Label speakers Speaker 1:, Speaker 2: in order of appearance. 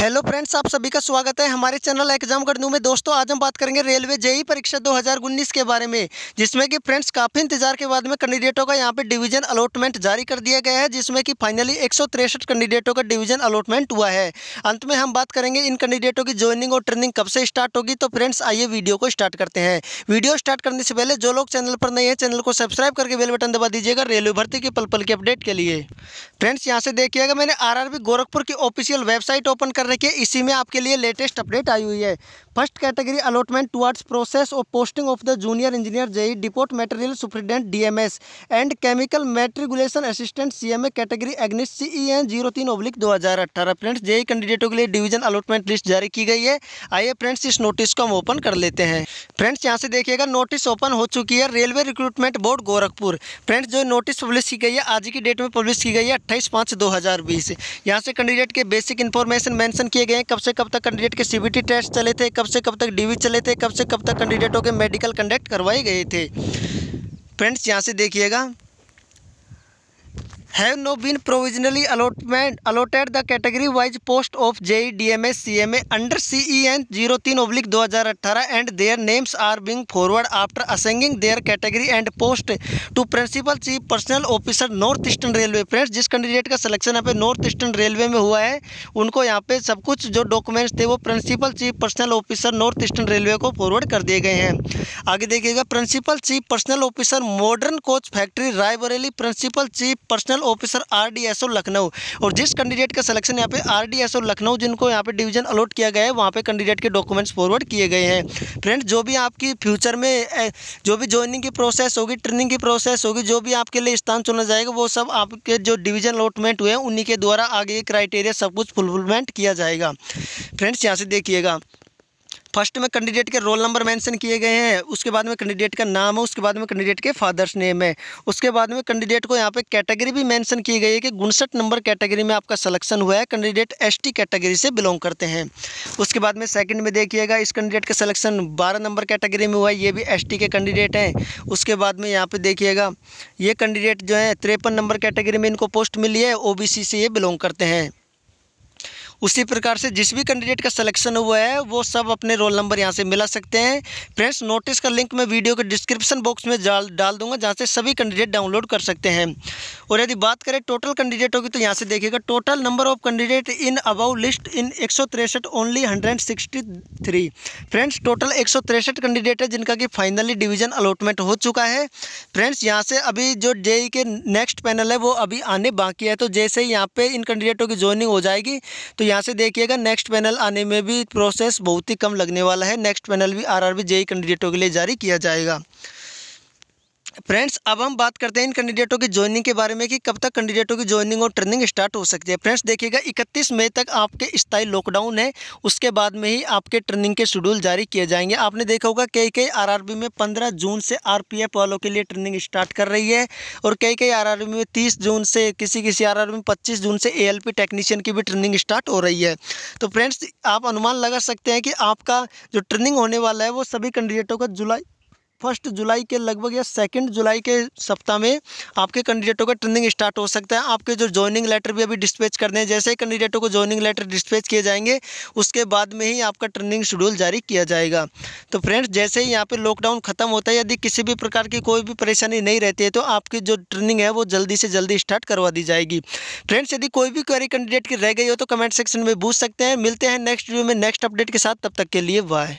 Speaker 1: Hello friends आप सभी का स्वागत है हमारे चैनल एग्ज़ाम करनू में। दोस्तों, आज हम बात करेंगे रेलवे जेई परीक्षा 2019 के बारे में, जिसमें कि फ्रेंड्स काफ़ी इंतज़ार के बाद में कैंडिडेटों का यहाँ पे डिवीज़न अलॉटमेंट जारी कर दिया गया है, जिसमें कि फाइनली एक कैंडिडेटों का डिवीज़न अलॉटमेंट हुआ है। अंत में हम बात करेंगे इन कैंडिडेटों की ज्वाइनिंग और ट्रेनिंग कब से स्टार्ट होगी तो फ्रेंड्स आइए वीडियो को स्टार्ट करते हैं। वीडियो स्टार्ट करने से पहले, जो लोग चैनल पर नए हैं चैनल को सब्सक्राइब करके बेल बटन दबा दीजिएगा, रेलवे भर्ती की पल पल की अपडेट के लिए। फ्रेंड्स यहाँ से देखिएगा, मैंने आर गोरखपुर की ऑफिशियल वेबसाइट ओपन कर रखी है इसी में आपके लिए लेटेस्ट अपडेट आई हुई है। First category allotment towards process of posting of the junior engineer JE deport material superintendent DMS and chemical matriculation assistant CMA category against CEN zero तीन ओब्लिक दो हज़ार अट्ठारह फ्रेंड्स जेई कैंडिडेटों के लिए डिवीज़न अलॉटमेंट लिस्ट जारी की गई है। आइए फ्रेंड्स इस नोटिस को हम ओपन कर लेते हैं। फ्रेंड्स यहाँ से देखिएगा नोटिस ओपन हो चुकी है railway recruitment board Gorakhpur. Friends जो नोटिस पब्लिश की गई है, आज की डेट में पब्लिश की गई है अट्ठाईस पाँच दो हज़ार बीस। यहाँ से कैंडिडेट के बेसिक इन्फॉर्मेशन मेंशन किए गए हैं। कब से कब तक कैंडिडेट के सीबीटी टेस्ट चले थे, कब से कब तक डीवी चले थे, कब से कब तक कैंडिडेटों के मेडिकल कंडक्ट करवाए गए थे। फ्रेंड्स यहाँ से देखिएगा। Have now been provisionally allotment allotted the category wise post of JE M A under C E N zero तीन ओब्लिक दो हज़ार अट्ठारह and their names are being forward after assigning their category and post to principal chief personnel officer north eastern railway friends जिस candidate का selection यहाँ पे north eastern railway में हुआ है, उनको यहाँ पे सब कुछ जो डॉक्यूमेंट्स थे वो principal chief personnel officer north eastern railway को फॉरवर्ड कर दिए गए हैं। आगे देखिएगा principal chief personnel officer modern coach factory Raebareli principal chief personnel officer RDSO Lucknow. और जिस कैंडिडेट का सिलेक्शन यहाँ पे आरडीएसओ लखनऊ, जिनको यहाँ पे डिवीज़न अलॉट किया गया है, वहाँ पे कैंडिडेट के डॉक्यूमेंट्स फॉरवर्ड किए गए हैं। फ्रेंड्स जो भी आपकी फ्यूचर में जो भी ज्वाइनिंग की प्रोसेस होगी ट्रेनिंग की प्रोसेस होगी, जो भी आपके लिए स्थान चुना जाएगा, वो सब आपके जो डिवीज़न अलॉटमेंट हुए हैं, उन्हीं के द्वारा आगे क्राइटेरिया सब कुछ फुलफिलमेंट किया जाएगा। फ्रेंड्स यहाँ से देखिएगा। फ़र्स्ट में कैंडिडेट के रोल नंबर मेंशन किए गए हैं, उसके बाद में कैंडिडेट का नाम है, उसके बाद में कैंडिडेट के फादर्स नेम है। उसके बाद में कैंडिडेट को यहाँ पे कैटेगरी भी मेंशन की गई है कि उनसठ नंबर कैटेगरी में आपका सिलेक्शन हुआ है, कैंडिडेट एसटी कैटेगरी से बिलोंग करते हैं। उसके बाद में सेकंड में देखिएगा, इस कैंडिडेट का सलेक्शन बारह नंबर कैटेगरी में हुआ है, ये भी एसटी के कैंडिडेट हैं। उसके बाद में यहाँ पर देखिएगा, ये कैंडिडेट जो है तिरपन नंबर कैटेगरी में इनको पोस्ट मिली है, ओबीसी से ये बिलोंग करते हैं। उसी प्रकार से जिस भी कैंडिडेट का सिलेक्शन हुआ है, वो सब अपने रोल नंबर यहाँ से मिला सकते हैं। फ्रेंड्स नोटिस का लिंक मैं वीडियो के डिस्क्रिप्शन बॉक्स में डाल डाल दूँगा, जहाँ से सभी कैंडिडेट डाउनलोड कर सकते हैं। और यदि बात करें टोटल कैंडिडेटों की तो यहाँ से देखिएगा total number of candidate in above list in एक ओनली हंड्रेड फ्रेंड्स टोटल एक कैंडिडेट है, जिनका कि फाइनली डिवीज़न अलॉटमेंट हो चुका है। फ्रेंड्स यहाँ से अभी जो जेई के नेक्स्ट पैनल है, वो अभी आने बाकी है तो जैसे ही यहाँ पे इन कैंडिडेटों की ज्वाइनिंग हो जाएगी तो यहाँ से देखिएगा नेक्स्ट पैनल आने में भी प्रोसेस बहुत ही कम लगने वाला है। नेक्स्ट पैनल भी आर आर बी जेई कैंडिडेटों के लिए जारी किया जाएगा। फ्रेंड्स अब हम बात करते हैं इन कैंडिडेटों की ज्वाइनिंग के बारे में कि कब तक कैंडिडेटों की ज्वाइनिंग और ट्रेनिंग स्टार्ट हो सकती है। फ्रेंड्स देखिएगा 31 मई तक आपके स्थायी लॉकडाउन है। उसके बाद में ही आपके ट्रेनिंग के शेड्यूल जारी किए जाएँगे। आपने देखा होगा कई कई आरआरबी में 15 जून से आरपीएफ वालों के लिए ट्रेनिंग स्टार्ट कर रही है और कई कई आर में तीस जून से किसी किसी आरआरबी में पच्चीस जून से एएलपी टेक्नीशियन की भी ट्रेनिंग स्टार्ट हो रही है। तो फ्रेंड्स आप अनुमान लगा सकते हैं कि आपका जो ट्रेनिंग होने वाला है, वो सभी कैंडिडेटों का जुलाई फ़र्स्ट जुलाई के लगभग या सेकंड जुलाई के सप्ताह में आपके कैंडिडेटों का ट्रेनिंग स्टार्ट हो सकता है। आपके जो ज्वाइनिंग लेटर भी अभी डिस्पैच करने हैं, जैसे ही कैंडिडेटों को ज्वाइनिंग लेटर डिस्पैच किए जाएँगे, उसके बाद में ही आपका ट्रेनिंग शेड्यूल जारी किया जाएगा। तो फ्रेंड्स जैसे ही यहाँ पर लॉकडाउन खत्म होता है, यदि किसी भी प्रकार की कोई भी परेशानी नहीं रहती है तो आपकी जो ट्रेनिंग है, वो जल्दी से जल्दी स्टार्ट करवा दी जाएगी। फ्रेंड्स यदि कोई भी क्वेरी कैंडिडेट की रह गई हो तो कमेंट सेक्शन में पूछ सकते हैं। मिलते हैं नेक्स्ट वीडियो में नेक्स्ट अपडेट के साथ। तब तक के लिए बाय